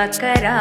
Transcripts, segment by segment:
Makra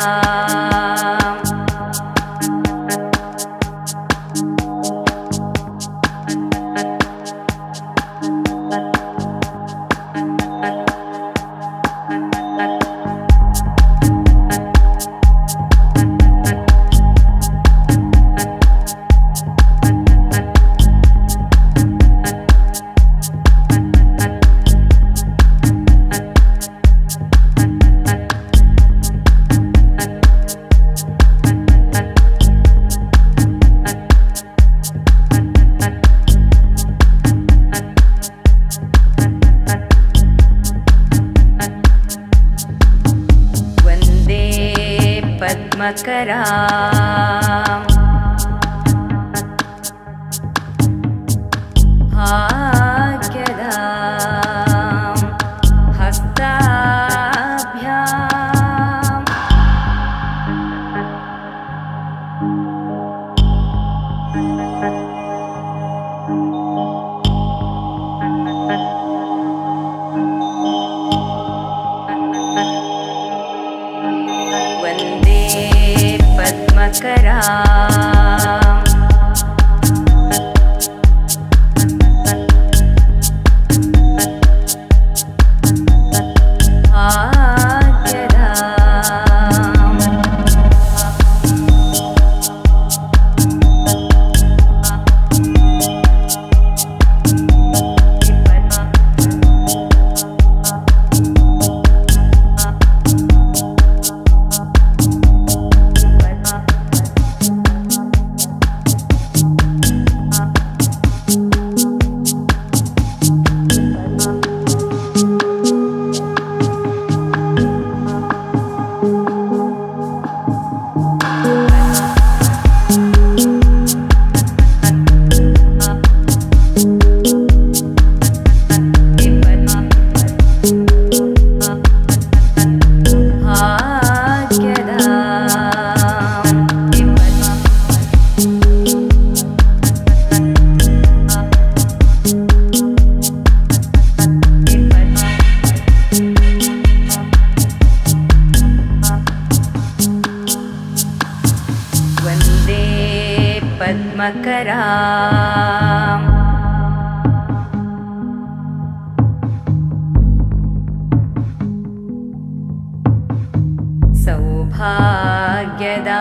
love. भाग्यदा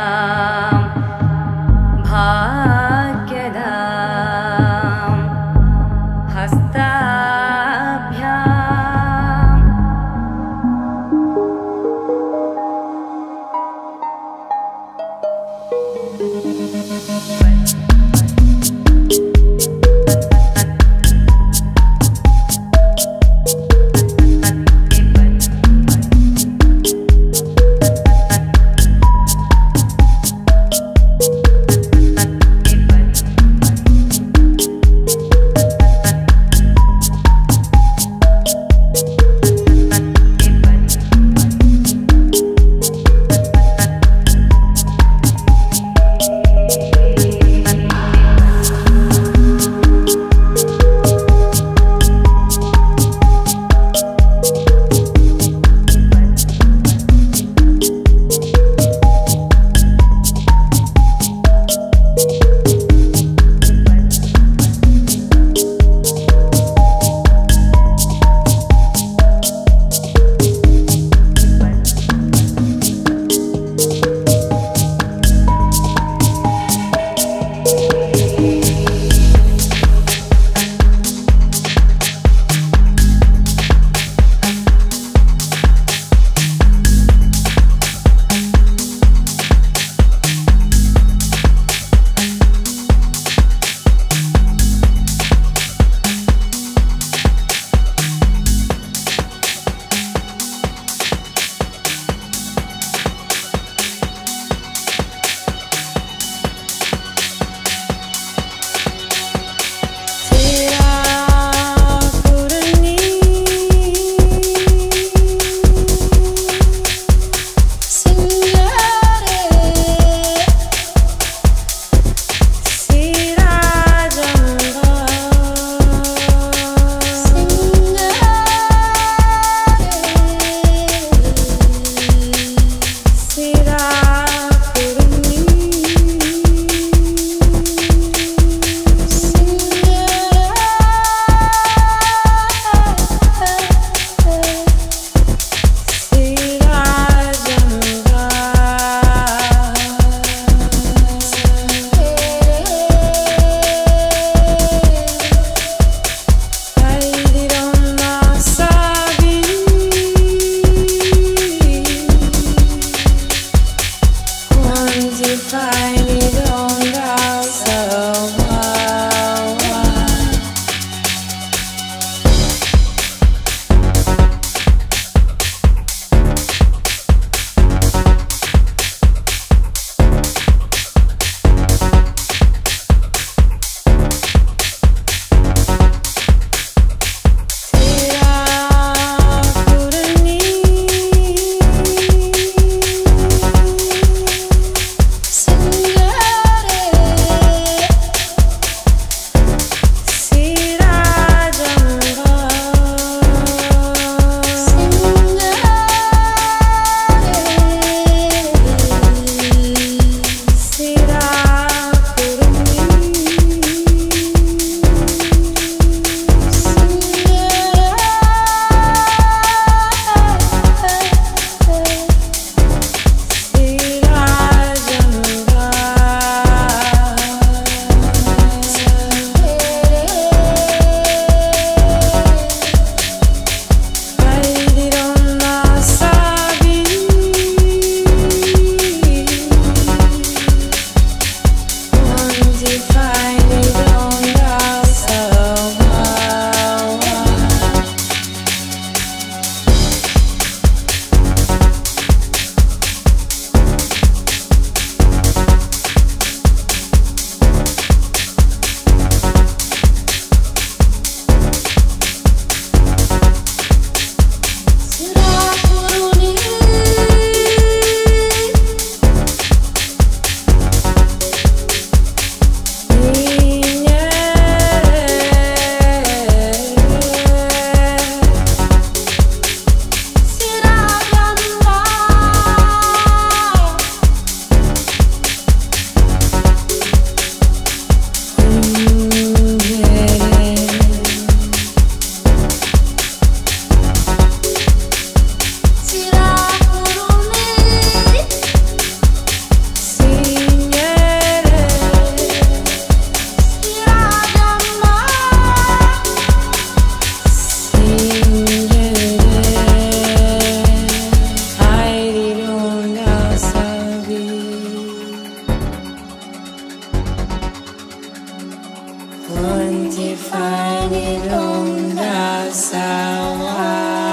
quantifying it on the sound.